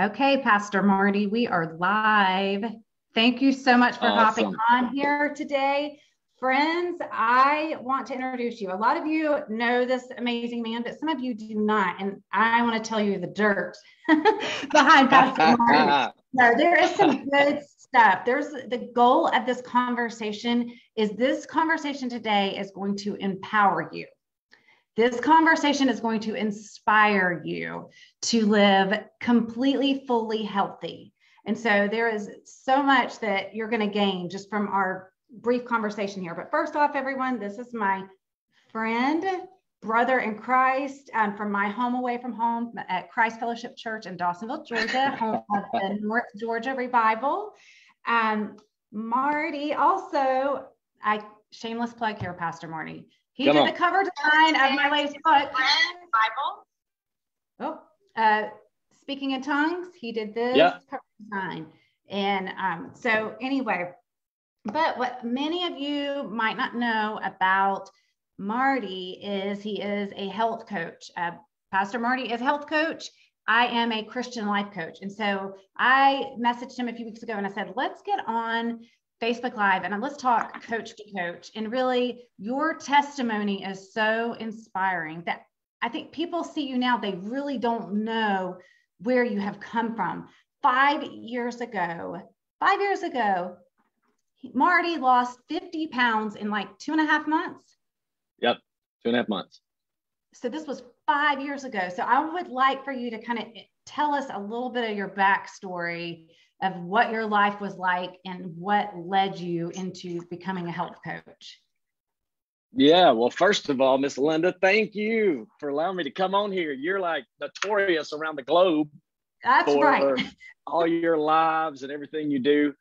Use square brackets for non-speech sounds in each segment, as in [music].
Okay, Pastor Marty, we are live. Thank you so much for awesome. hopping on here today. Friends, I want to introduce you. A lot of you know this amazing man, but some of you do not. And I want to tell you the dirt [laughs] behind Pastor [laughs] Marty. No, there is some good stuff. There's the goal of this conversation is this conversation today is going to empower you. This conversation is going to inspire you to live completely fully healthy. And so there is so much that you're going to gain just from our brief conversation here. But first off, everyone, this is my friend, brother in Christ um, from my home away from home at Christ Fellowship Church in Dawsonville, Georgia, [laughs] home of the North Georgia Revival. Um, Marty also, I shameless plug here, Pastor Marty. He Come did on. the cover design of my latest book. Bible. Oh, uh, speaking in tongues. He did this yeah. cover design, and um, so anyway. But what many of you might not know about Marty is he is a health coach. Uh, Pastor Marty is a health coach. I am a Christian life coach. And so I messaged him a few weeks ago and I said, let's get on Facebook Live and let's talk [laughs] coach to coach. And really, your testimony is so inspiring that I think people see you now, they really don't know where you have come from. Five years ago, five years ago, Marty lost 50 pounds in like two and a half months. Yep, two and a half months. So this was five years ago. So I would like for you to kind of tell us a little bit of your backstory of what your life was like and what led you into becoming a health coach. Yeah, well, first of all, Miss Linda, thank you for allowing me to come on here. You're like notorious around the globe. That's right. all your lives and everything you do.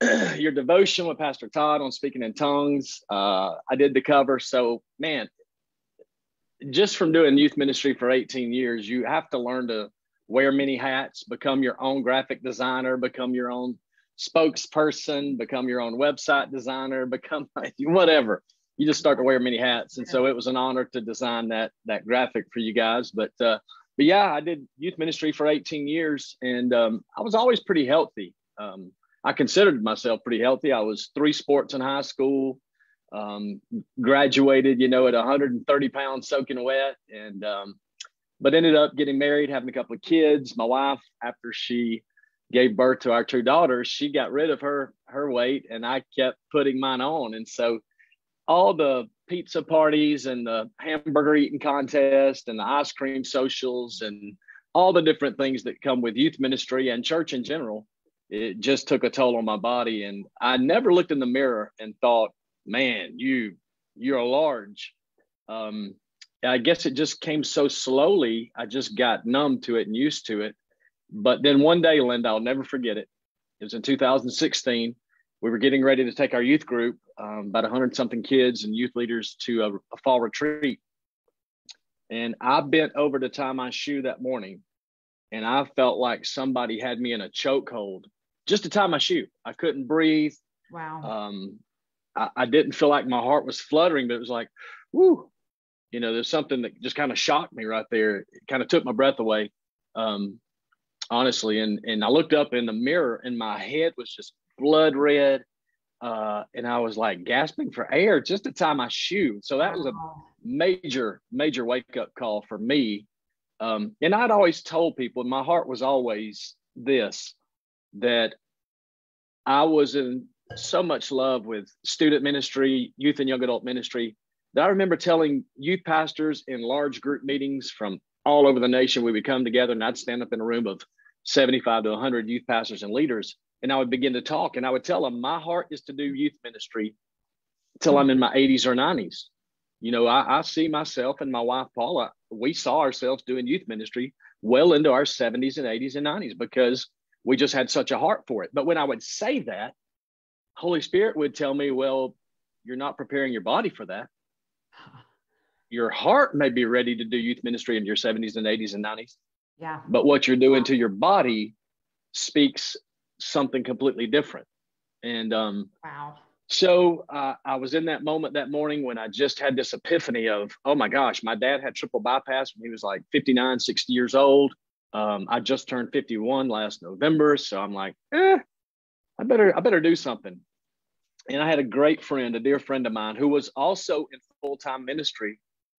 [clears throat] your devotion with Pastor Todd on speaking in tongues. Uh, I did the cover. So, man, just from doing youth ministry for 18 years, you have to learn to wear many hats, become your own graphic designer, become your own spokesperson, become your own website designer, become [laughs] whatever. You just start to wear many hats, and so it was an honor to design that that graphic for you guys. But uh, but yeah, I did youth ministry for 18 years, and um, I was always pretty healthy. Um, I considered myself pretty healthy. I was three sports in high school, um, graduated, you know, at 130 pounds soaking wet, and um, but ended up getting married, having a couple of kids. My wife, after she gave birth to our two daughters, she got rid of her her weight, and I kept putting mine on. And so, all the pizza parties and the hamburger eating contest and the ice cream socials and all the different things that come with youth ministry and church in general, it just took a toll on my body. And I never looked in the mirror and thought, "Man, you you're large." Um, I guess it just came so slowly. I just got numb to it and used to it. But then one day, Linda, I'll never forget it. It was in 2016. We were getting ready to take our youth group, um, about 100 something kids and youth leaders, to a, a fall retreat. And I bent over to tie my shoe that morning, and I felt like somebody had me in a chokehold just to tie my shoe. I couldn't breathe. Wow. Um, I, I didn't feel like my heart was fluttering, but it was like, whoo, you know, there's something that just kind of shocked me right there. It kind of took my breath away, um, honestly. And and I looked up in the mirror, and my head was just blood red, uh, and I was like gasping for air just to tie my shoe. So that was a major, major wake up call for me. Um, and I'd always told people, my heart was always this, that I was in so much love with student ministry, youth and young adult ministry that I remember telling youth pastors in large group meetings from all over the nation, we would come together and I'd stand up in a room of 75 to 100 youth pastors and leaders, and I would begin to talk. And I would tell them, my heart is to do youth ministry till I'm in my 80s or 90s. You know, I, I see myself and my wife, Paula, we saw ourselves doing youth ministry well into our 70s and 80s and 90s because we just had such a heart for it. But when I would say that, Holy Spirit would tell me, well, you're not preparing your body for that your heart may be ready to do youth ministry in your 70s and 80s and 90s. Yeah. But what you're doing to your body speaks something completely different. And um, wow. So uh, I was in that moment that morning when I just had this epiphany of, oh my gosh, my dad had triple bypass when he was like 59, 60 years old. Um, I just turned 51 last November, so I'm like, eh, I better I better do something. And I had a great friend, a dear friend of mine, who was also in full time ministry,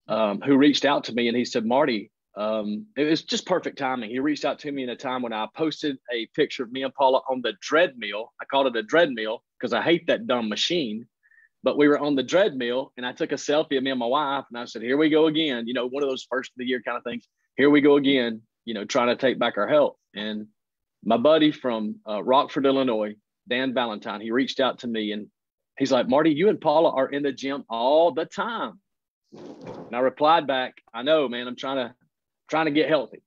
um, who reached out to me and he said, Marty, um, it was just perfect timing. He reached out to me in a time when I posted a picture of me and Paula on the dread mill. I called it a dread mill because I hate that dumb machine. But we were on the dread mill and I took a selfie of me and my wife and I said, Here we go again. You know, one of those first of the year kind of things. Here we go again, you know, trying to take back our health. And my buddy from uh, Rockford, Illinois, Dan Valentine, he reached out to me and he's like, Marty, you and Paula are in the gym all the time. And I replied back, I know, man, I'm trying to trying to get healthy.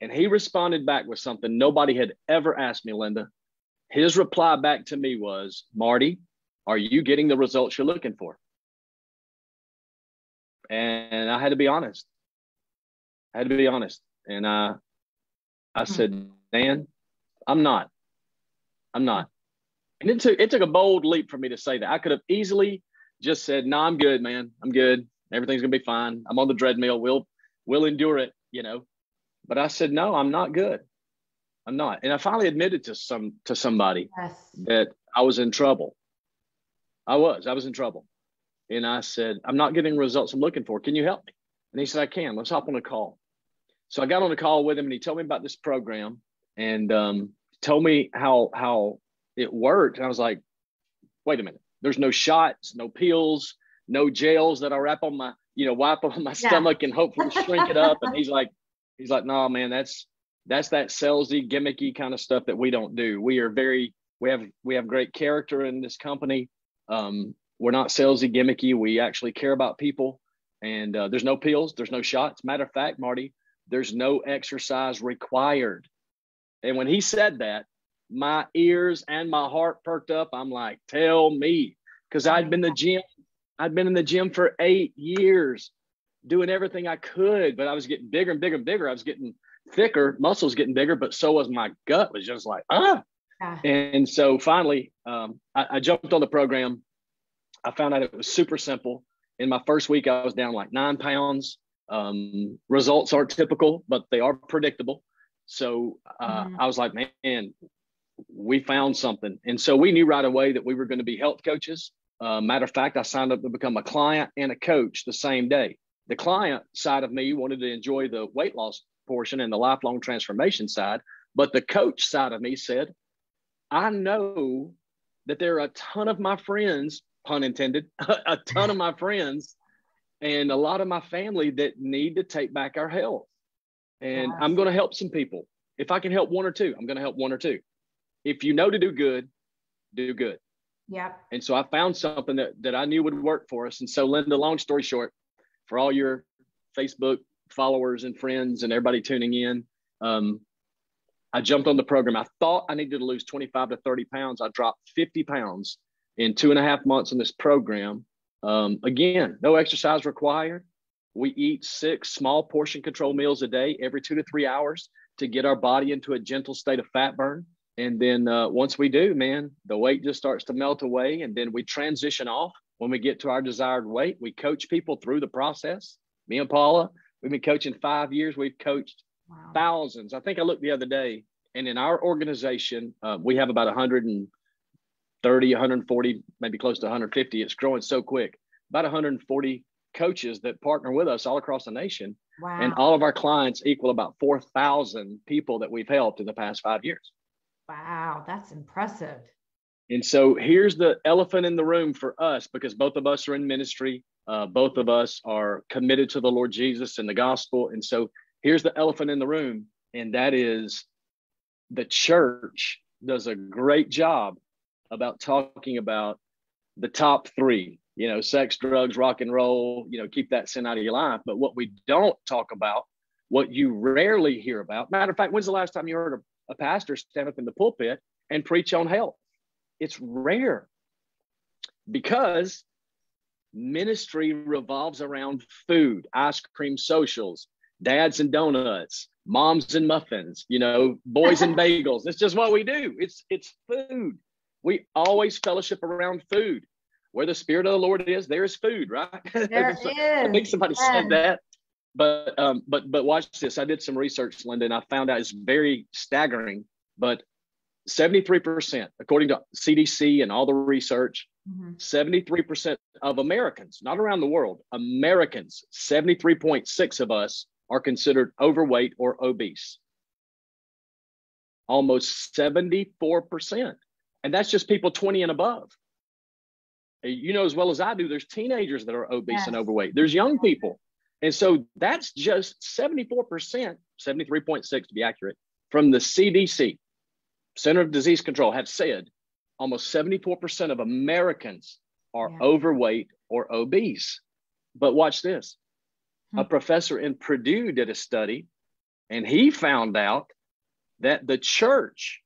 And he responded back with something nobody had ever asked me, Linda. His reply back to me was, Marty, are you getting the results you're looking for? And I had to be honest. I had to be honest. And uh, I hmm. said, Dan, I'm not. I'm not. And it took it took a bold leap for me to say that. I could have easily just said, "No, I'm good, man. I'm good. Everything's gonna be fine. I'm on the treadmill. We'll we'll endure it," you know. But I said, "No, I'm not good. I'm not." And I finally admitted to some to somebody yes. that I was in trouble. I was. I was in trouble. And I said, "I'm not getting results I'm looking for. Can you help me?" And he said, "I can. Let's hop on a call." So I got on a call with him, and he told me about this program and um, told me how how it worked. And I was like, wait a minute. There's no shots, no pills, no gels that I wrap on my, you know, wipe on [laughs] my yeah. stomach and hopefully shrink it up. And [laughs] he's like, he's like, no, man, that's that's that salesy, gimmicky kind of stuff that we don't do. We are very we have we have great character in this company. Um, we're not salesy, gimmicky. We actually care about people. And uh, there's no pills, there's no shots. Matter of fact, Marty, there's no exercise required. And when he said that, my ears and my heart perked up. I'm like, tell me, because I'd been the gym. I'd been in the gym for eight years, doing everything I could, but I was getting bigger and bigger and bigger. I was getting thicker, muscles getting bigger, but so was my gut. Was just like ah. Yeah. And so finally, um, I, I jumped on the program. I found out it was super simple. In my first week, I was down like nine pounds. Um, results aren't typical, but they are predictable. So uh, mm. I was like, man, we found something. And so we knew right away that we were going to be health coaches. Uh, matter of fact, I signed up to become a client and a coach the same day. The client side of me wanted to enjoy the weight loss portion and the lifelong transformation side. But the coach side of me said, I know that there are a ton of my friends, pun intended, [laughs] a ton of my friends and a lot of my family that need to take back our health. And I'm going to help some people. If I can help one or two, I'm going to help one or two if you know to do good, do good. Yeah. And so I found something that, that I knew would work for us. And so, Linda, long story short, for all your Facebook followers and friends and everybody tuning in, um, I jumped on the program. I thought I needed to lose 25 to 30 pounds. I dropped 50 pounds in two and a half months in this program. Um, again, no exercise required. We eat six small portion control meals a day every two to three hours to get our body into a gentle state of fat burn. And then uh, once we do, man, the weight just starts to melt away. And then we transition off. When we get to our desired weight, we coach people through the process. Me and Paula, we've been coaching five years. We've coached wow. thousands. I think I looked the other day, and in our organization, uh, we have about 130, 140, maybe close to 150. It's growing so quick. About 140 coaches that partner with us all across the nation. Wow. And all of our clients equal about 4,000 people that we've helped in the past five years. Wow, that's impressive. And so here's the elephant in the room for us because both of us are in ministry. Uh, both of us are committed to the Lord Jesus and the gospel. And so here's the elephant in the room, and that is the church does a great job about talking about the top three, you know, sex, drugs, rock and roll, you know, keep that sin out of your life. But what we don't talk about, what you rarely hear about, matter of fact, when's the last time you heard a pastor stand up in the pulpit and preach on health. It's rare because ministry revolves around food, ice cream socials, dads and donuts, moms and muffins, you know, boys and [laughs] bagels. It's just what we do. It's it's food. We always fellowship around food. Where the spirit of the Lord is, there is food, right? [laughs] There is. I think somebody said that. But um, but but watch this. I did some research, Linda, and I found out it's very staggering. But 73%, according to CDC and all the research, mm-hmm. 73% of Americans, not around the world, Americans, 73.6 of us are considered overweight or obese. Almost 74%. And that's just people 20 and above. You know as well as I do, there's teenagers that are obese yes. and overweight. There's young people. And so that's just 74%, 73.6 to be accurate, from the CDC. Center of Disease Control have said almost 74% of Americans are yeah. overweight or obese. But watch this hmm. a professor in Purdue did a study and he found out that the church,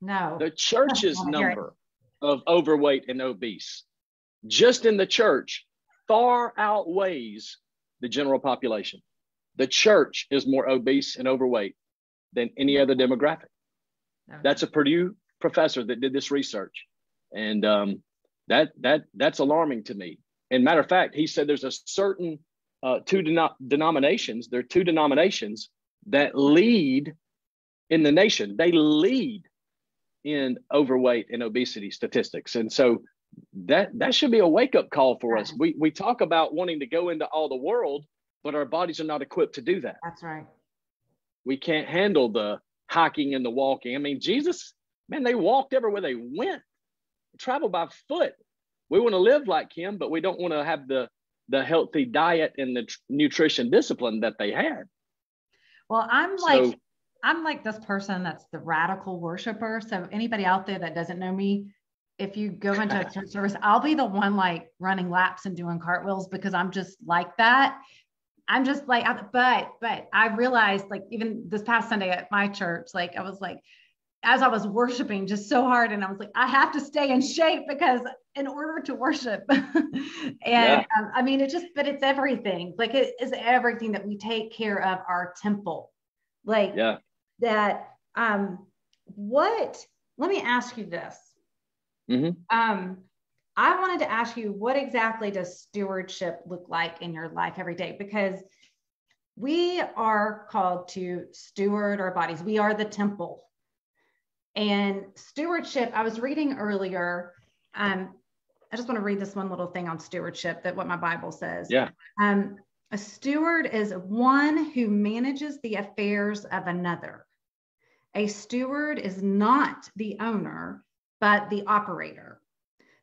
no, the church's [laughs] number of overweight and obese just in the church far outweighs the general population. The church is more obese and overweight than any other demographic. That's a Purdue professor that did this research, and um, that that that's alarming to me. And matter of fact, he said there's a certain uh, two denom- denominations. There are two denominations that lead in the nation. They lead in overweight and obesity statistics, and so that that should be a wake up call for us. We we talk about wanting to go into all the world, but our bodies are not equipped to do that. That's right. We can't handle the hiking and the walking. I mean, Jesus, man, they walked everywhere they went, traveled by foot. We want to live like him, but we don't want to have the the healthy diet and the tr- nutrition discipline that they had. Well, I'm like so, I'm like this person that's the radical worshiper. So anybody out there that doesn't know me, if you go [laughs] into a church service, I'll be the one like running laps and doing cartwheels because I'm just like that. I'm just like, but, but I realized like even this past Sunday at my church, like I was like, as I was worshiping just so hard, and I was like, I have to stay in shape because in order to worship, [laughs] and yeah. um, I mean, it just, but it's everything. Like it is everything that we take care of our temple, like yeah. that. Um, what? Let me ask you this. Mm-hmm. Um, I wanted to ask you what exactly does stewardship look like in your life every day? Because we are called to steward our bodies. We are the temple. And stewardship, I was reading earlier. Um, I just want to read this one little thing on stewardship that what my Bible says. Yeah. Um, a steward is one who manages the affairs of another. A steward is not the owner, but the operator.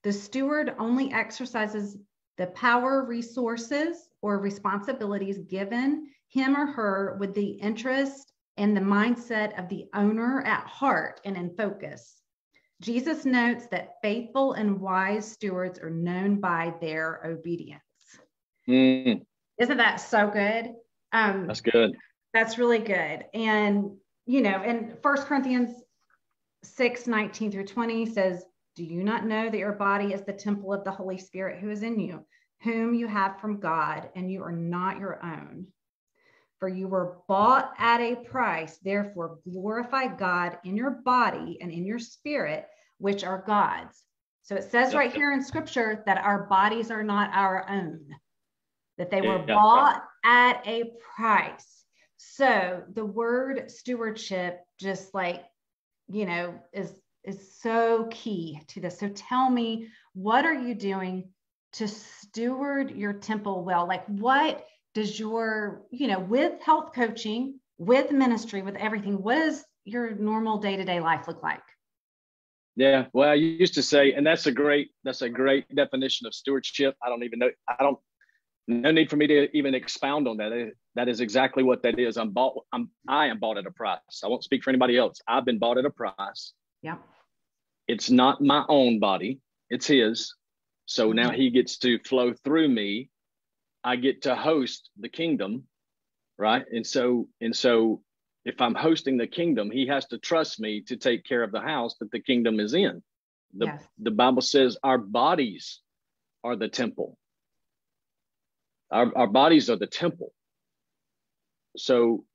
The steward only exercises the power, resources, or responsibilities given him or her with the interest and the mindset of the owner at heart and in focus. Jesus notes that faithful and wise stewards are known by their obedience. Mm. Isn't that so good? Um, that's good. That's really good. And, you know, in First Corinthians 6 19 through 20 says, do you not know that your body is the temple of the Holy Spirit who is in you, whom you have from God, and you are not your own? For you were bought at a price. Therefore, glorify God in your body and in your spirit, which are God's. So it says right here in scripture that our bodies are not our own, that they were bought at a price. So the word stewardship, just like, you know, is is so key to this. So tell me, what are you doing to steward your temple well? Like, what does your, you know, with health coaching, with ministry, with everything, what does your normal day to day life look like? Yeah, well, I used to say, and that's a great, that's a great definition of stewardship. I don't even know, I don't, no need for me to even expound on that. That is exactly what that is. I'm bought, I'm, I am bought at a price. I won't speak for anybody else. I've been bought at a price. Yeah. It's not my own body, it's his. So mm-hmm. now he gets to flow through me. I get to host the kingdom, right? And so and so if I'm hosting the kingdom, he has to trust me to take care of the house that the kingdom is in. The, yes. the Bible says our bodies are the temple. Our, our bodies are the temple. So,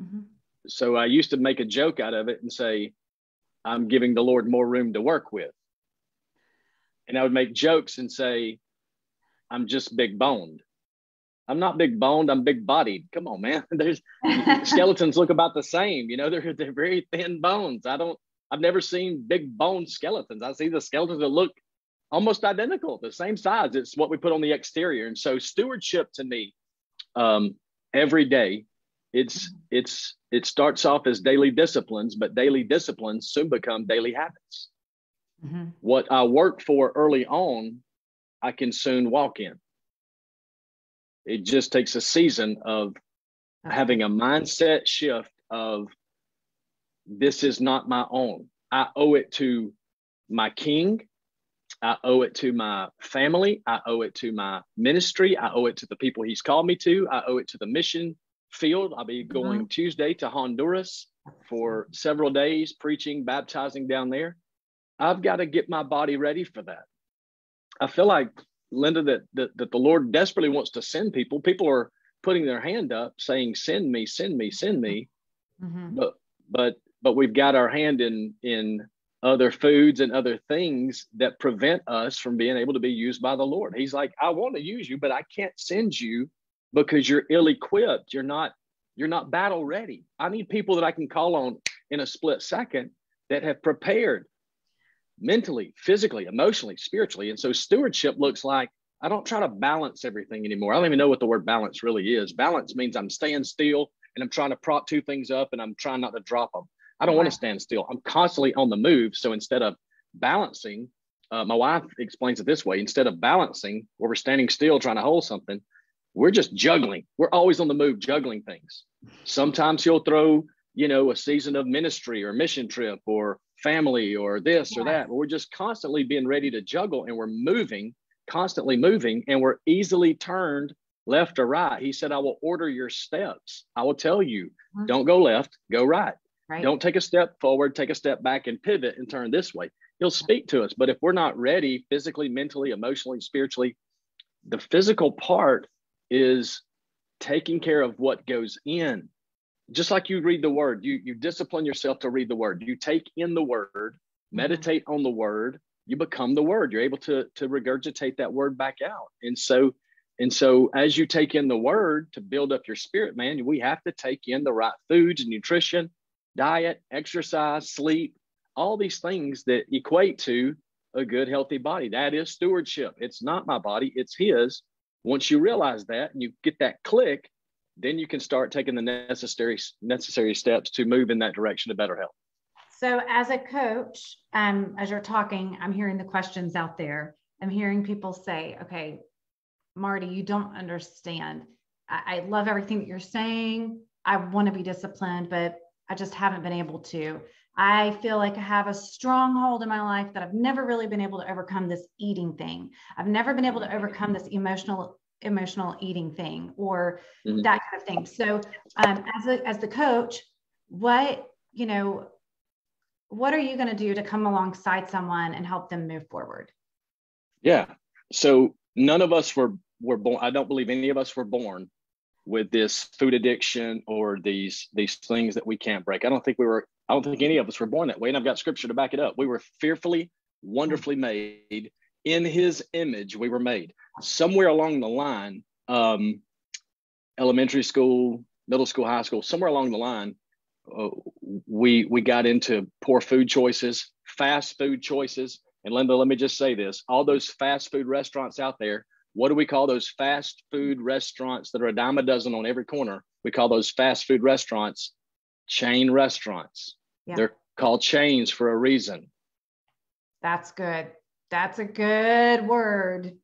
mm-hmm. so I used to make a joke out of it and say, I'm giving the Lord more room to work with. And I would make jokes and say, I'm just big boned. I'm not big boned. I'm big bodied. Come on, man. [laughs] There's [laughs] skeletons look about the same. You know, they're they're very thin bones. I don't. I've never seen big bone skeletons. I see the skeletons that look almost identical, the same size. It's what we put on the exterior. And so stewardship to me, um, every day, it's it's it starts off as daily disciplines, but daily disciplines soon become daily habits. Mm-hmm. What I work for early on, I can soon walk in. It just takes a season of okay. having a mindset shift of this is not my own. I owe it to my king. I owe it to my family. I owe it to my ministry. I owe it to the people he's called me to. I owe it to the mission field. I'll be going mm-hmm. Tuesday to Honduras for several days, preaching, baptizing down there. I've got to get my body ready for that. I feel like Linda that, that that the Lord desperately wants to send people. People are putting their hand up saying, "Send me, send me, send me." Mm-hmm. But but but we've got our hand in in other foods and other things that prevent us from being able to be used by the Lord. He's like, "I want to use you, but I can't send you because you're ill-equipped. You're not you're not battle ready. I need people that I can call on in a split second that have prepared mentally, physically, emotionally, spiritually. And so stewardship looks like I don't try to balance everything anymore. I don't even know what the word balance really is. Balance means I'm staying still and I'm trying to prop two things up and I'm trying not to drop them. I don't want to stand still. I'm constantly on the move. So instead of balancing, uh, my wife explains it this way instead of balancing where we're standing still trying to hold something, we're just juggling. We're always on the move, juggling things. Sometimes he'll throw, you know, a season of ministry or mission trip or family or this yeah. or that. We're just constantly being ready to juggle and we're moving, constantly moving, and we're easily turned left or right. He said, I will order your steps. I will tell you, mm-hmm. don't go left, go right. Right. Don't take a step forward, take a step back and pivot and turn this way. He'll speak to us. But if we're not ready physically, mentally, emotionally, spiritually, the physical part is taking care of what goes in just like you read the word, you you discipline yourself to read the word. You take in the word, mm-hmm. meditate on the word, you become the word. You're able to to regurgitate that word back out. And so and so as you take in the word to build up your spirit, man, we have to take in the right foods and nutrition, diet, exercise, sleep, all these things that equate to a good healthy body. That is stewardship. It's not my body, it's his. Once you realize that and you get that click, then you can start taking the necessary necessary steps to move in that direction to better health. So, as a coach, um, as you're talking, I'm hearing the questions out there. I'm hearing people say, "Okay, Marty, you don't understand. I, I love everything that you're saying. I want to be disciplined, but I just haven't been able to. I feel like I have a stronghold in my life that I've never really been able to overcome this eating thing. I've never been able to overcome this emotional emotional eating thing or mm-hmm. that kind of thing. So um, as a, as the coach, what, you know, what are you going to do to come alongside someone and help them move forward? Yeah. So none of us were, were born. I don't believe any of us were born with this food addiction or these, these things that we can't break. I don't think we were, I don't think any of us were born that way. And I've got scripture to back it up. We were fearfully, wonderfully made in his image. We were made somewhere along the line, um, elementary school, middle school, high school, somewhere along the line, uh, we we got into poor food choices, fast food choices. And Linda, let me just say this: all those fast food restaurants out there, what do we call those fast food restaurants that are a dime a dozen on every corner? We call those fast food restaurants chain restaurants. Yeah. They're called chains for a reason. That's good. That's a good word.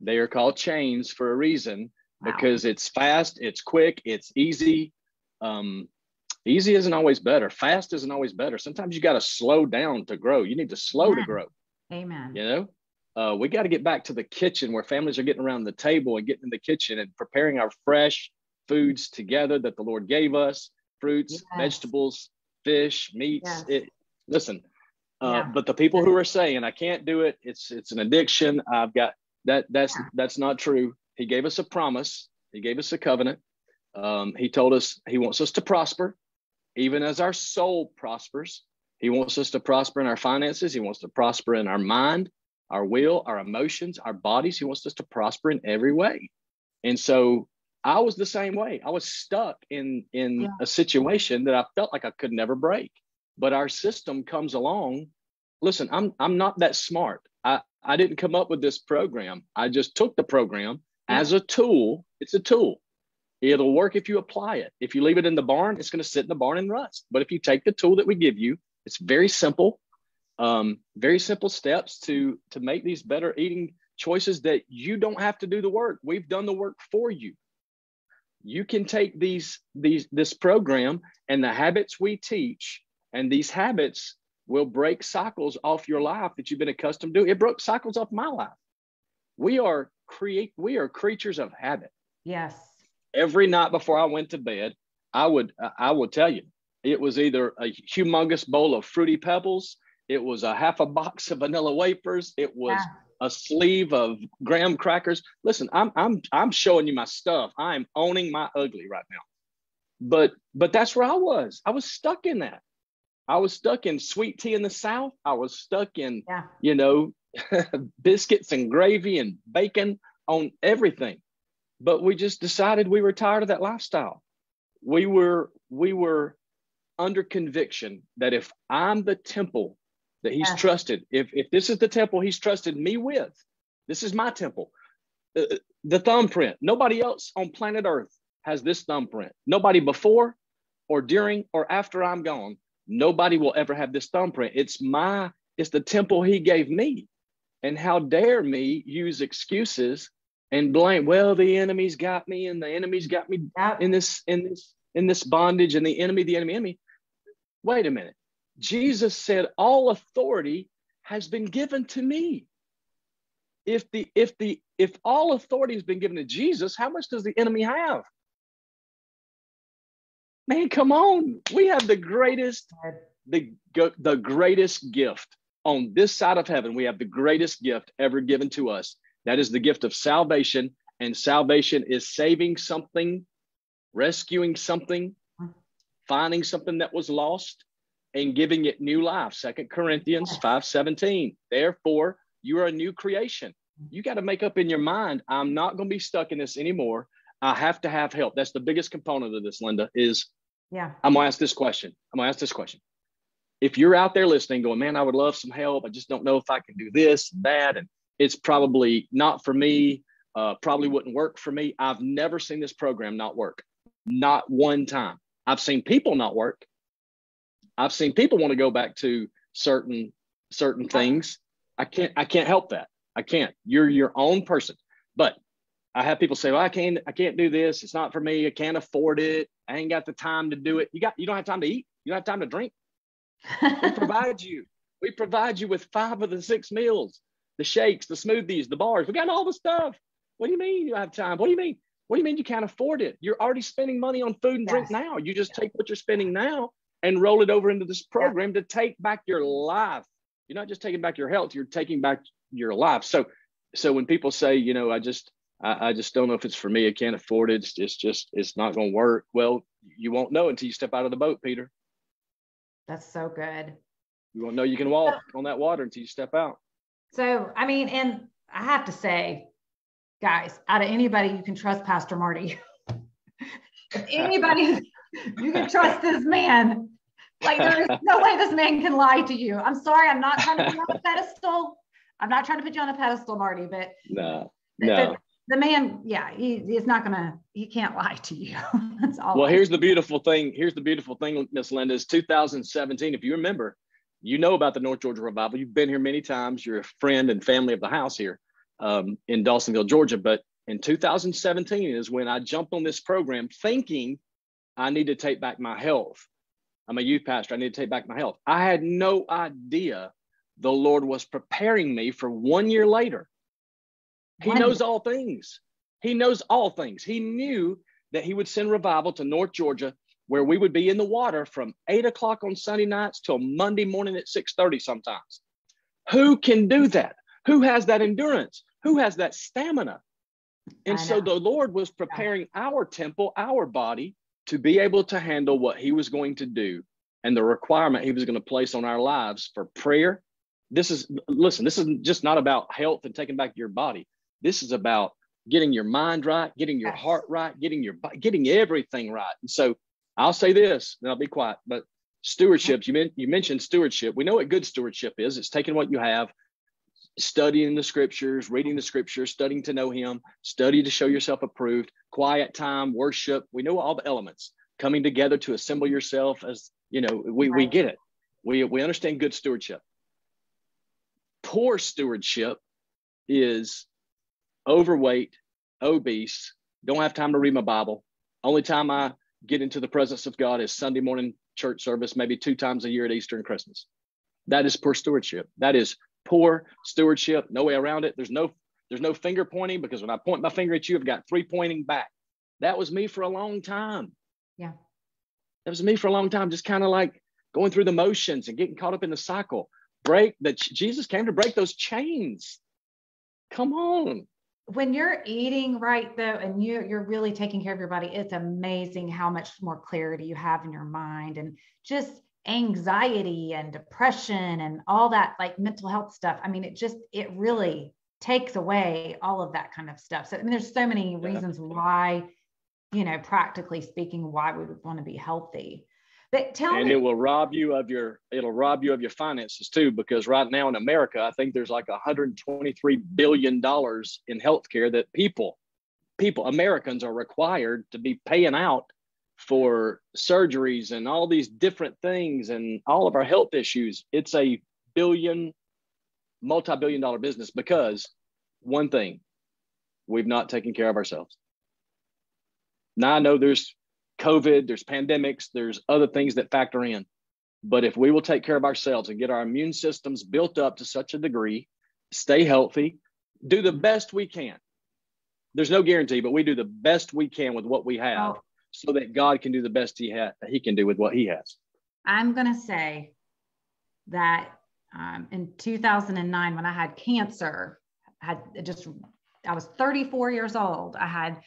They are called chains for a reason wow. because it's fast, it's quick, it's easy. Um, easy isn't always better. Fast isn't always better. Sometimes you got to slow down to grow. You need to slow Amen. to grow. Amen. You know, uh, we got to get back to the kitchen where families are getting around the table and getting in the kitchen and preparing our fresh foods together that the Lord gave us fruits, yes. vegetables, fish, meats. Yes. It, listen, uh, yeah. but the people who are saying I can't do it, it's it's an addiction. I've got that that's that's not true. He gave us a promise. He gave us a covenant. Um, he told us he wants us to prosper, even as our soul prospers. He wants us to prosper in our finances. He wants to prosper in our mind, our will, our emotions, our bodies. He wants us to prosper in every way. And so I was the same way. I was stuck in in yeah. a situation that I felt like I could never break. But our system comes along. Listen, I'm I'm not that smart. I I didn't come up with this program. I just took the program yeah. as a tool. It's a tool. It'll work if you apply it. If you leave it in the barn, it's going to sit in the barn and rust. But if you take the tool that we give you, it's very simple. Um, very simple steps to to make these better eating choices that you don't have to do the work. We've done the work for you. You can take these these this program and the habits we teach and these habits will break cycles off your life that you've been accustomed to. It broke cycles off my life. We are create we are creatures of habit. Yes. Every night before i went to bed i would i will tell you it was either a humongous bowl of fruity pebbles it was a half a box of vanilla wafers it was yeah a sleeve of graham crackers. Listen, I'm I'm I'm showing you my stuff. I'm owning my ugly right now. But but that's where I was. I was stuck in that. I was stuck in sweet tea in the South. I was stuck in, yeah. you know, [laughs] biscuits and gravy and bacon on everything. But we just decided we were tired of that lifestyle. We were we were under conviction that if I'm the temple that he's yeah. trusted. If, if this is the temple he's trusted me with, this is my temple. Uh, uh, the thumbprint, nobody else on planet Earth has this thumbprint. Nobody before or during or after I'm gone, nobody will ever have this thumbprint. It's my, it's the temple he gave me. And how dare me use excuses and blame, well, the enemy's got me and the enemy's got me in this, in this, in this bondage and the enemy, the enemy, enemy. Wait a minute. Jesus said, All authority has been given to me. If the if the if all authority has been given to Jesus, how much does the enemy have? Man, come on. We have the greatest, the, the greatest gift on this side of heaven. We have the greatest gift ever given to us. That is the gift of salvation. And salvation is saving something, rescuing something, finding something that was lost, and giving it new life. Second Corinthians 5 17. Therefore, you are a new creation. You got to make up in your mind, I'm not going to be stuck in this anymore. I have to have help. That's the biggest component of this, Linda, is yeah. I'm gonna ask this question. I'm gonna ask this question. If you're out there listening, going, man, I would love some help. I just don't know if I can do this and that. And it's probably not for me, uh, probably wouldn't work for me. I've never seen this program not work. Not one time. I've seen people not work. I've seen people want to go back to certain certain things. I can't I can't help that. I can't. You're your own person. But I have people say, "Well, I can't I can't do this. It's not for me. I can't afford it. I ain't got the time to do it." You got you don't have time to eat. You don't have time to drink. we [laughs] provide you. We provide you with five of the six meals, the shakes, the smoothies, the bars. We got all the stuff. What do you mean you have time? What do you mean? What do you mean you can't afford it? You're already spending money on food and yes. drink now. You just take what you're spending now and roll it over into this program to take back your life. You're not just taking back your health, you're taking back your life. So so when people say, you know, I just I, I just don't know if it's for me, I can't afford it, it's, it's just it's not gonna work. Well, you won't know until you step out of the boat, Peter. That's so good. You won't know you can walk on that water until you step out. So I mean, and I have to say, guys, out of anybody you can trust Pastor Marty. [laughs] if anybody [laughs] you can trust this man. Like there is no way this man can lie to you. I'm sorry, I'm not trying to put you on a pedestal. I'm not trying to put you on a pedestal, Marty, but no, no. The, the man, yeah, he, he's not gonna, he can't lie to you. [laughs] That's all. Well, here's the beautiful thing. Here's the beautiful thing, Miss Linda, is 2017. If you remember, you know about the North Georgia Revival. You've been here many times. You're a friend and family of the house here um, in Dawsonville, Georgia. But in 2017 is when I jumped on this program thinking I need to take back my health. I'm a youth pastor. I need to take back my health. I had no idea the Lord was preparing me for one year later. He knows all things. He knows all things. He knew that he would send revival to North Georgia, where we would be in the water from eight o'clock on Sunday nights till Monday morning at 6:30 sometimes. Who can do that? Who has that endurance? Who has that stamina? And so the Lord was preparing our temple, our body, to be able to handle what he was going to do and the requirement he was going to place on our lives for prayer. This is, listen, this is just not about health and taking back your body. This is about getting your mind right, getting your yes. heart right, getting your getting everything right. And so I'll say this, and I'll be quiet. But stewardship, you, men, you mentioned stewardship. We know what good stewardship is. It's taking what you have, studying the scriptures, reading the scriptures, studying to know Him, study to show yourself approved, quiet time, worship. We know all the elements coming together to assemble yourself as you know. We right. we get it. We we understand good stewardship. Poor stewardship is overweight, obese, don't have time to read my Bible. Only time I get into the presence of God is Sunday morning church service, maybe two times a year at Easter and Christmas. That is poor stewardship. That is poor stewardship. No way around it. There's no there's no finger pointing because when I point my finger at you, I've got three pointing back. That was me for a long time. Yeah. That was me for a long time, just kind of like going through the motions and getting caught up in the cycle. Break that Jesus came to break those chains. Come on when you're eating right though and you you're really taking care of your body it's amazing how much more clarity you have in your mind and just anxiety and depression and all that like mental health stuff. I mean it just it really takes away all of that kind of stuff. So I mean, there's so many reasons yeah. why you know practically speaking why we would want to be healthy. But tell and me, it will rob you of your it'll rob you of your finances too, because right now in America, I think there's like 123 billion dollars in healthcare that people, people, Americans are required to be paying out for surgeries and all these different things and all of our health issues. It's a billion, multi-billion dollar business because one thing, we've not taken care of ourselves. Now I know there's COVID, there's pandemics, there's other things that factor in. But if we will take care of ourselves and get our immune systems built up to such a degree, stay healthy, do the best we can. There's no guarantee, but we do the best we can with what we have oh. So that God can do the best he, ha- he can do with what he has. I'm going to say that um, in 2009, when I had cancer, I had just, I was 34 years old. I had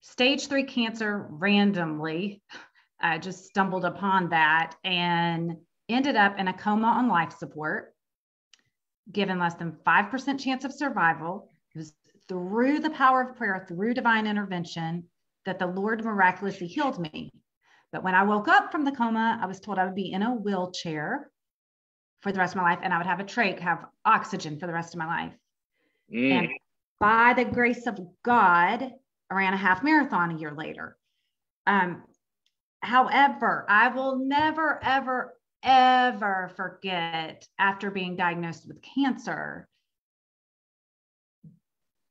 stage three cancer randomly. I just stumbled upon that and ended up in a coma on life support, given less than 5% chance of survival. It was through the power of prayer, through divine intervention, that the Lord miraculously healed me. But when I woke up from the coma, I was told I would be in a wheelchair for the rest of my life and I would have a trach, have oxygen for the rest of my life. Mm. And by the grace of God, I ran a half marathon a year later. Um, however, I will never, ever, ever forget after being diagnosed with cancer,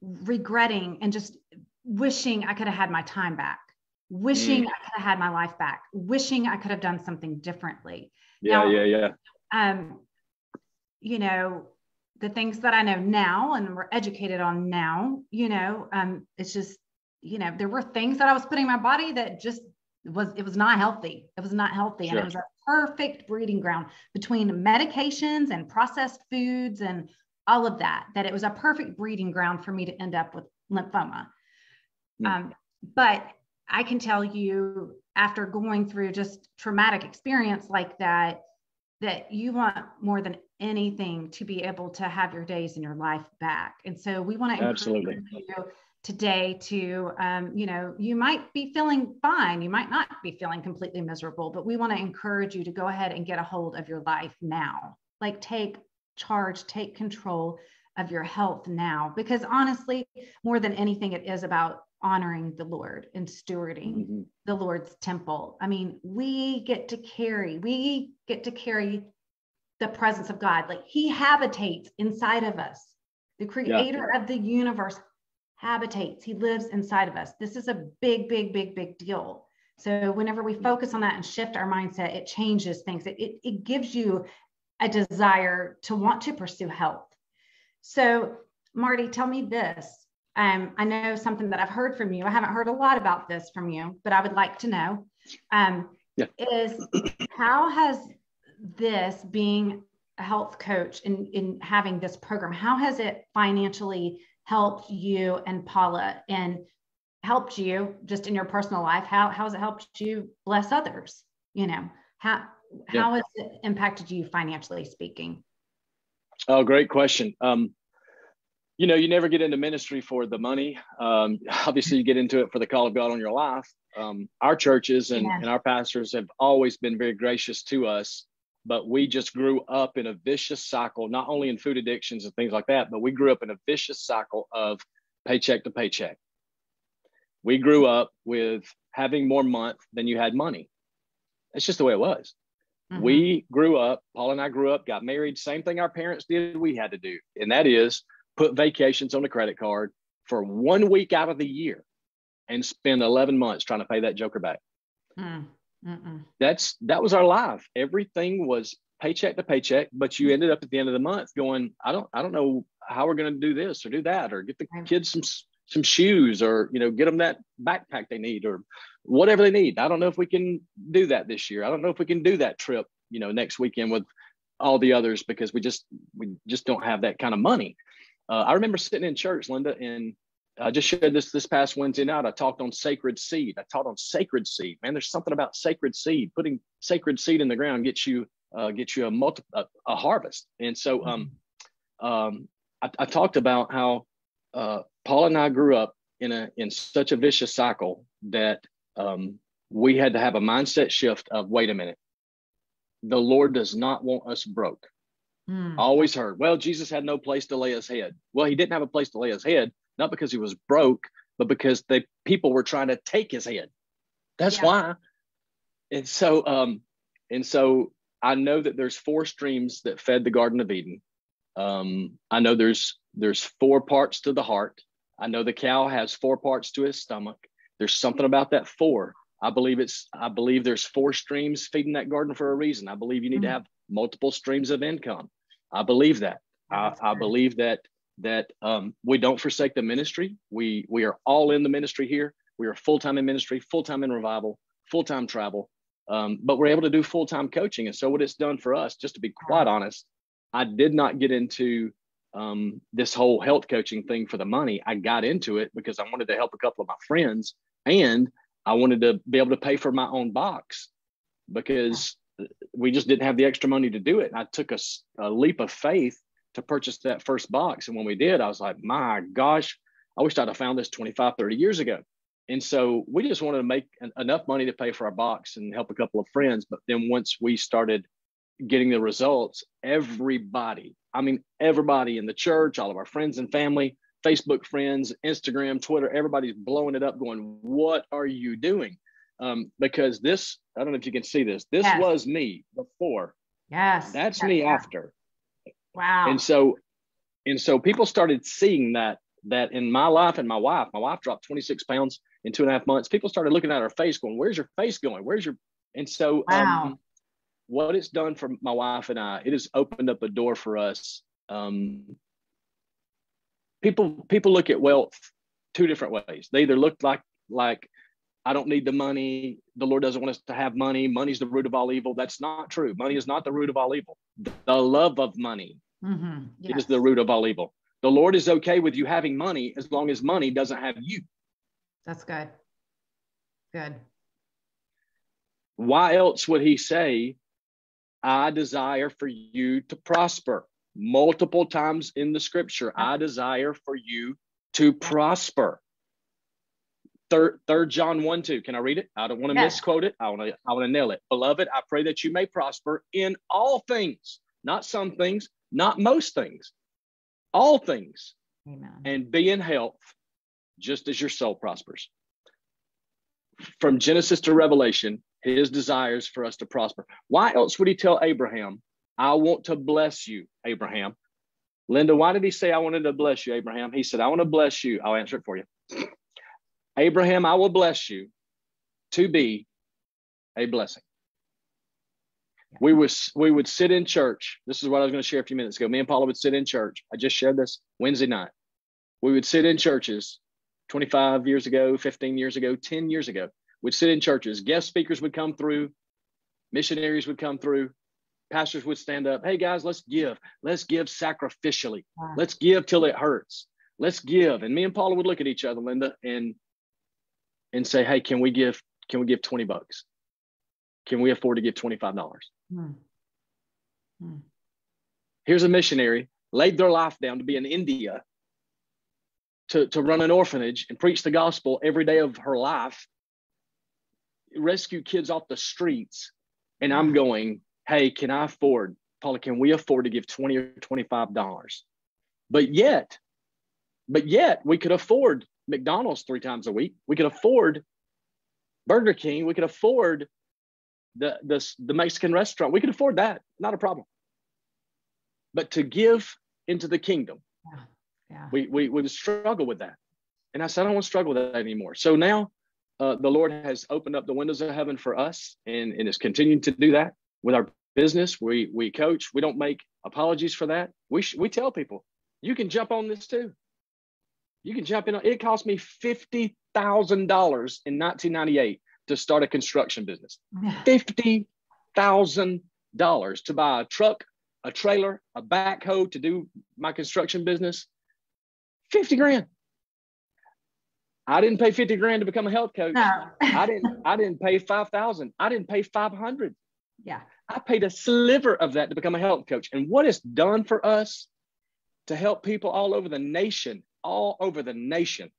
regretting and just wishing I could have had my time back, wishing mm. I could have had my life back, wishing I could have done something differently. Yeah, now, yeah, yeah. Um, you know, the things that I know now and we're educated on now, you know, um, it's just you know, there were things that I was putting in my body that just was it was not healthy. It was not healthy. Sure. And it was a perfect breeding ground between medications and processed foods and all of that, that it was a perfect breeding ground for me to end up with lymphoma. Mm. Um, but I can tell you after going through just traumatic experience like that, that you want more than anything to be able to have your days and your life back. And so we want to absolutely you today to um, you know you might be feeling fine you might not be feeling completely miserable but we want to encourage you to go ahead and get a hold of your life now like take charge take control of your health now because honestly more than anything it is about honoring the lord and stewarding mm-hmm. the lord's temple i mean we get to carry we get to carry the presence of god like he habitates inside of us the creator yeah. of the universe habitates, he lives inside of us. This is a big, big, big, big deal. So whenever we focus on that and shift our mindset, it changes things. It, it, it gives you a desire to want to pursue health. So Marty, tell me this. Um, I know something that I've heard from you. I haven't heard a lot about this from you, but I would like to know. Um, yeah. Is how has this being a health coach in, in having this program, how has it financially helped you and Paula and helped you just in your personal life? How, how has it helped you bless others? You know, how, yeah. how has it impacted you financially speaking? Oh, great question. Um, you know, you never get into ministry for the money. Um, obviously, you get into it for the call of God on your life. Um, our churches and, yeah. and our pastors have always been very gracious to us, but we just grew up in a vicious cycle, not only in food addictions and things like that, but we grew up in a vicious cycle of paycheck to paycheck. We grew up with having more month than you had money. That's just the way it was. Mm-hmm. We grew up, Paula and I grew up, got married, same thing our parents did, we had to do. And that is put vacations on a credit card for one week out of the year and spend 11 months trying to pay that joker back. Mm. That's that was our life. Everything was paycheck to paycheck, but you ended up at the end of the month going, I don't I don't know how we're going to do this or do that or get the kids some some shoes or you know get them that backpack they need or whatever they need. I don't know if we can do that this year. I don't know if we can do that trip, you know, next weekend with all the others because we just we just don't have that kind of money. Uh, I remember sitting in church, Linda, and I just shared this this past Wednesday night. I talked on sacred seed. I taught on sacred seed. Man, there's something about sacred seed. Putting sacred seed in the ground gets you uh, gets you a multi a, a harvest. And so, um, um, I, I, talked about how uh, Paula and I grew up in a in such a vicious cycle that um, we had to have a mindset shift of wait a minute, the Lord does not want us broke. Mm. Always heard, well, Jesus had no place to lay his head. Well, he didn't have a place to lay his head, not because he was broke, but because the people were trying to take his head. That's yeah. why. And so, um, and so I know that there's four streams that fed the Garden of Eden. Um, I know there's there's four parts to the heart. I know the cow has four parts to his stomach. There's something about that four. I believe it's I believe there's four streams feeding that garden for a reason. I believe you need mm-hmm. to have multiple streams of income. I believe that. I, I, believe that that um, we don't forsake the ministry. We we are all in the ministry here. We are full time in ministry, full time in revival, full time travel. Um, but we're able to do full time coaching. And so what it's done for us, just to be quite honest, I did not get into um, this whole health coaching thing for the money. I got into it because I wanted to help a couple of my friends, and I wanted to be able to pay for my own box because we just didn't have the extra money to do it. And I took a, a leap of faith to purchase that first box. And when we did, I was like, my gosh, I wish I'd have found this 25, 30 years ago. And so we just wanted to make an, enough money to pay for our box and help a couple of friends. But then once we started getting the results, everybody, I mean, everybody in the church, all of our friends and family, Facebook friends, Instagram, Twitter, everybody's blowing it up, going, What are you doing? Um, because this I don't know if you can see this. This yes. was me before. Yes. That's me after. Wow. And so and so people started seeing that that in my life and my wife, my wife dropped 26 pounds in two and a half months. People started looking at her face going, Where's your face going? Where's your and so wow. um, what it's done for my wife and I, it has opened up a door for us. Um, people people look at wealth two different ways. They either look like like I don't need the money. The Lord doesn't want us to have money. Money's the root of all evil. That's not true. Money is not the root of all evil. The love of money mm-hmm. yes. is the root of all evil. The Lord is okay with you having money as long as money doesn't have you. That's good. Good. Why else would he say, I desire for you to prosper? Multiple times in the scripture, I desire for you to prosper. Third, third John 1 2. Can I read it? I don't want to yes. misquote it. I want to I want to nail it. Beloved, I pray that you may prosper in all things, not some things, not most things, all things. Amen. And be in health, just as your soul prospers. From Genesis to Revelation, his desires for us to prosper. Why else would he tell Abraham, I want to bless you, Abraham? Linda, why did he say, I wanted to bless you, Abraham? He said, I want to bless you. I'll answer it for you. Abraham, I will bless you to be a blessing. We was we would sit in church. This is what I was going to share a few minutes ago. Me and Paula would sit in church. I just shared this Wednesday night. We would sit in churches 25 years ago, 15 years ago, 10 years ago. We'd sit in churches. Guest speakers would come through, missionaries would come through, pastors would stand up. Hey guys, let's give. Let's give sacrificially. Let's give till it hurts. Let's give. And me and Paula would look at each other, Linda, and and say, hey, can we give can we give 20 bucks? Can we afford to give $25? Hmm. Hmm. Here's a missionary laid their life down to be in India to, to run an orphanage and preach the gospel every day of her life, rescue kids off the streets. And I'm going, hey, can I afford, Paula, can we afford to give 20 or $25? But yet, but yet we could afford McDonald's three times a week. We could afford Burger King. We could afford the, the, the Mexican restaurant. We could afford that. Not a problem. But to give into the kingdom, yeah. Yeah. We, we, we would struggle with that. And I said, I don't want to struggle with that anymore. So now uh, the Lord has opened up the windows of heaven for us and, and is continuing to do that with our business. We, we coach, we don't make apologies for that. We, sh- we tell people, you can jump on this too. You can jump in. It cost me $50,000 in 1998 to start a construction business. $50,000 to buy a truck, a trailer, a backhoe to do my construction business. 50 grand. I didn't pay 50 grand to become a health coach. No. I didn't I didn't pay 5,000. I didn't pay 500. Yeah. I paid a sliver of that to become a health coach. And what it's done for us to help people all over the nation, all over the nation.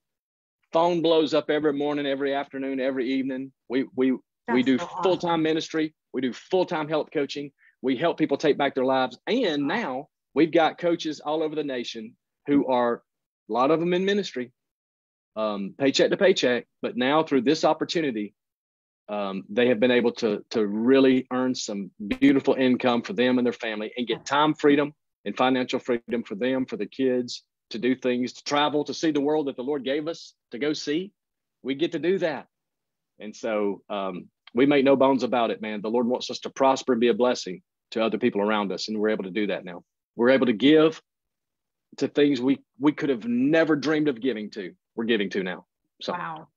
Phone blows up every morning, every afternoon, every evening. We we That's we do so awesome. full-time ministry, we do full-time health coaching. We help people take back their lives. And now we've got coaches all over the nation who are a lot of them in ministry, um, paycheck to paycheck. But now through this opportunity, um, they have been able to to really earn some beautiful income for them and their family, and get time freedom and financial freedom for them, for the kids to do things, to travel, to see the world that the Lord gave us to go see. We get to do that, and so um, we make no bones about it, man. The Lord wants us to prosper and be a blessing to other people around us, and we're able to do that now. We're able to give to things we we could have never dreamed of giving to. We're giving to now. So wow,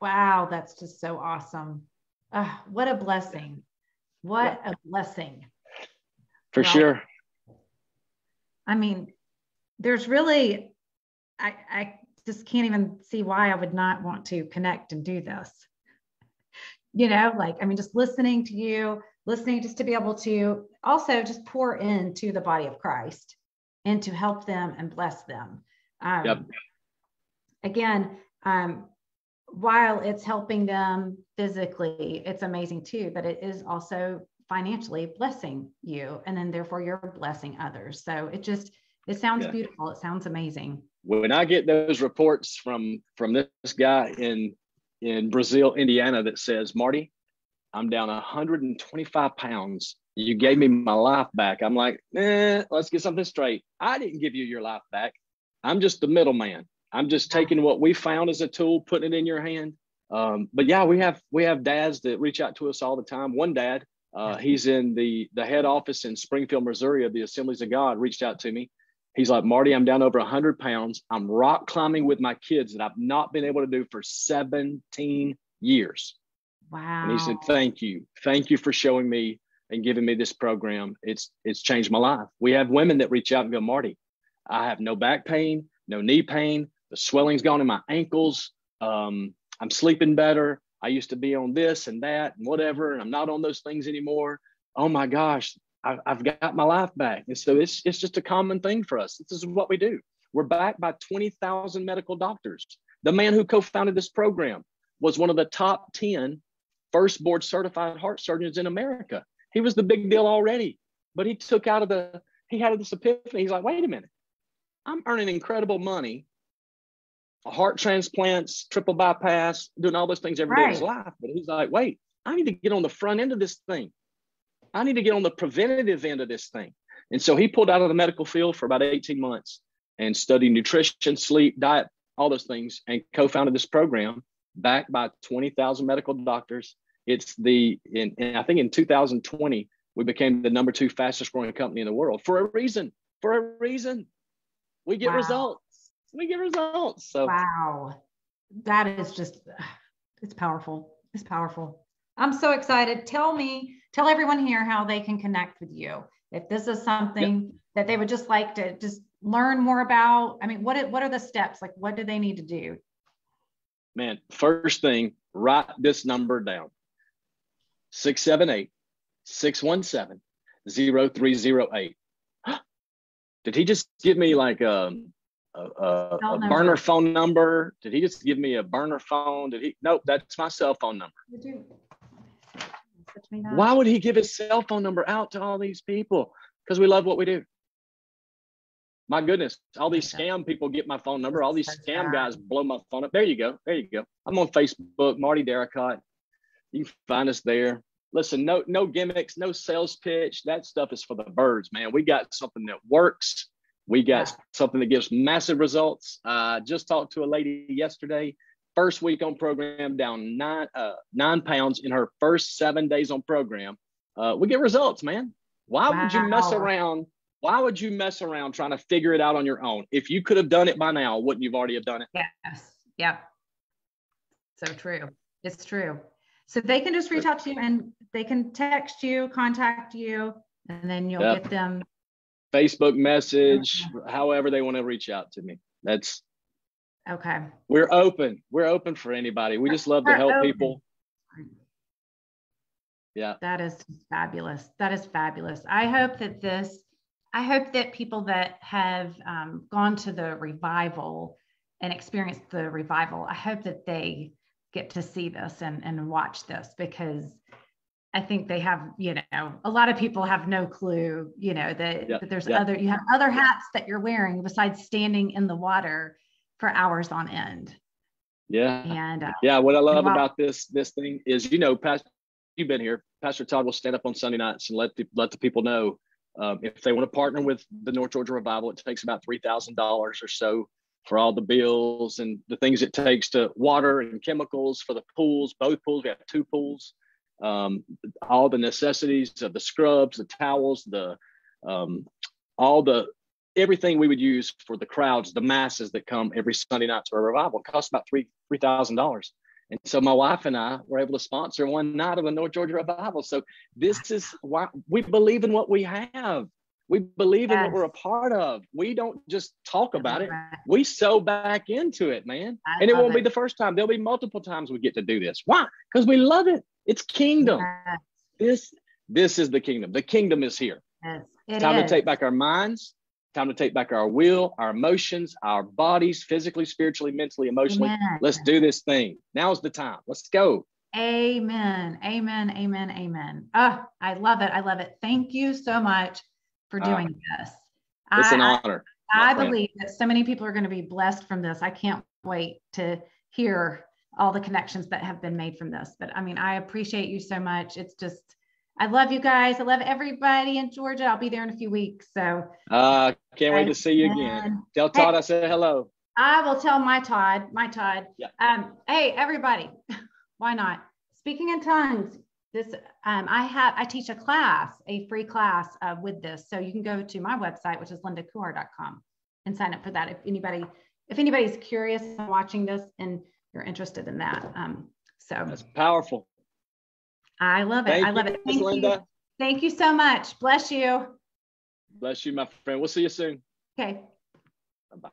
wow, that's just so awesome. Uh, what a blessing! What yeah. a blessing! For well, sure. I mean, there's really, I I just can't even see why I would not want to connect and do this. You know, like I mean, just listening to you, listening just to be able to also just pour into the body of Christ and to help them and bless them. Um, yep. Again, um, while it's helping them physically, it's amazing too, but it is also financially blessing you. And then therefore you're blessing others. So it just, it sounds yeah. beautiful. It sounds amazing. When I get those reports from from this guy in in Brazil, Indiana, that says, Marty, I'm down 125 pounds you gave me my life back. I'm like, eh, let's get something straight. I didn't give you your life back. I'm just the middleman. I'm just taking what we found as a tool, putting it in your hand. Um, but yeah, we have we have dads that reach out to us all the time. One dad, uh, he's in the the head office in Springfield, Missouri of the Assemblies of God, reached out to me. He's like, Marty, I'm down over 100 pounds. I'm rock climbing with my kids that I've not been able to do for 17 years. Wow. And he said, Thank you. Thank you for showing me and giving me this program. It's it's changed my life. We have women that reach out and go, Marty, I have no back pain, no knee pain. The swelling's gone in my ankles. Um, I'm sleeping better. I used to be on this and that and whatever, and I'm not on those things anymore. Oh my gosh, I, I've got my life back. And so it's it's just a common thing for us. This is what we do. We're backed by 20,000 medical doctors. The man who co-founded this program was one of the top 10 first board certified heart surgeons in America. He was the big deal already, but he took out of the, he had this epiphany. He's like, wait a minute, I'm earning incredible money, heart transplants, triple bypass, doing all those things every right. day of his life. But he's like, wait, I need to get on the front end of this thing. I need to get on the preventative end of this thing. And so he pulled out of the medical field for about 18 months and studied nutrition, sleep, diet, all those things, and co founded this program backed by 20,000 medical doctors it's the in, in I think in 2020 we became the number two fastest growing company in the world for a reason. For a reason, we get wow. results. We get results. So wow, that is just it's powerful. It's powerful. I'm so excited. Tell me, tell everyone here how they can connect with you. If this is something yep. that they would just like to just learn more about. I mean, what what are the steps? Like, what do they need to do? Man, first thing, write this number down. 678 617 0308. [gasps] Did he just give me like um, a, a, a, a burner phone number? Did he just give me a burner phone? Did he? Nope, that's my cell phone number. Why would he give his cell phone number out to all these people? Because we love what we do. My goodness, all these scam people get my phone number. All these scam guys blow my phone up. There you go. There you go. I'm on Facebook, Marty Darracott. You can find us there. Listen, no, no gimmicks, no sales pitch. That stuff is for the birds, man. We got something that works. We got yeah. something that gives massive results. I uh, just talked to a lady yesterday first week on program, down nine uh, nine pounds in her first seven days on program. Uh, we get results, man. Why wow. would you mess around? Why would you mess around trying to figure it out on your own? If you could have done it by now, wouldn't you've already have done it? Yes. Yep. So true. It's true. So they can just reach out to you and they can text you, contact you, and then you'll yep. get them. Facebook message, however they want to reach out to me. That's Okay. We're open. We're open for anybody. We just love We're to help open. people. Yeah. That is fabulous. That is fabulous. I hope that this, I hope that people that have um, gone to the revival and experienced the revival, I hope that they get to see this and, and watch this because I think they have, you know, a lot of people have no clue, you know, that, that there's other, you have other hats that you're wearing besides standing in the water for hours on end. Yeah. And uh, yeah, what I love about this this thing is, you know, Pastor, you've been here. Pastor Todd will stand up on Sunday nights and let the, let the people know um, if they want to partner with the North Georgia Revival. It takes about three thousand dollars or so for all the bills and the things it takes to water and chemicals for the pools. Both pools, we have two pools. Um, all the necessities of the scrubs, the towels, the um, all the everything we would use for the crowds, the masses that come every Sunday night to our revival, it costs about three three thousand dollars. And so my wife and I were able to sponsor one night of the North Georgia revival. So this is why we believe in what we have. We believe yes. in what we're a part of. We don't just talk about it. We sow back into it, man. I and it won't it. be the first time. There'll be multiple times we get to do this. Why? Because we love it. It's kingdom. Yes. This this is the kingdom. The kingdom is here. Yes, time is. to take back our minds time to take back our will, our emotions, our bodies, physically, spiritually, mentally, emotionally. Amen. Let's do this thing. Now's the time. Let's go. Amen. Amen. Amen. Amen. Oh, I love it. I love it. Thank you so much for uh, doing uh, this. It's I, an honor. I, I believe that so many people are going to be blessed from this. I can't wait to hear all the connections that have been made from this. But I mean, I appreciate you so much. It's just I love you guys. I love everybody in Georgia. I'll be there in a few weeks. So uh can't wait to see you again. Tell Todd hey, I said hello. I will tell my Todd, my Todd. Yeah. Um, hey, everybody, [laughs] why not? Speaking in tongues. This um, I have I teach a class, a free class uh, with this. So you can go to my website, which is lindakuhar.com and sign up for that if anybody if anybody's curious and watching this and you're interested in that. Um, so that's powerful. I love it. Thank I love you, it. Thank Linda. you. Thank you so much. Bless you. Bless you, my friend. We'll see you soon. Okay. Bye bye.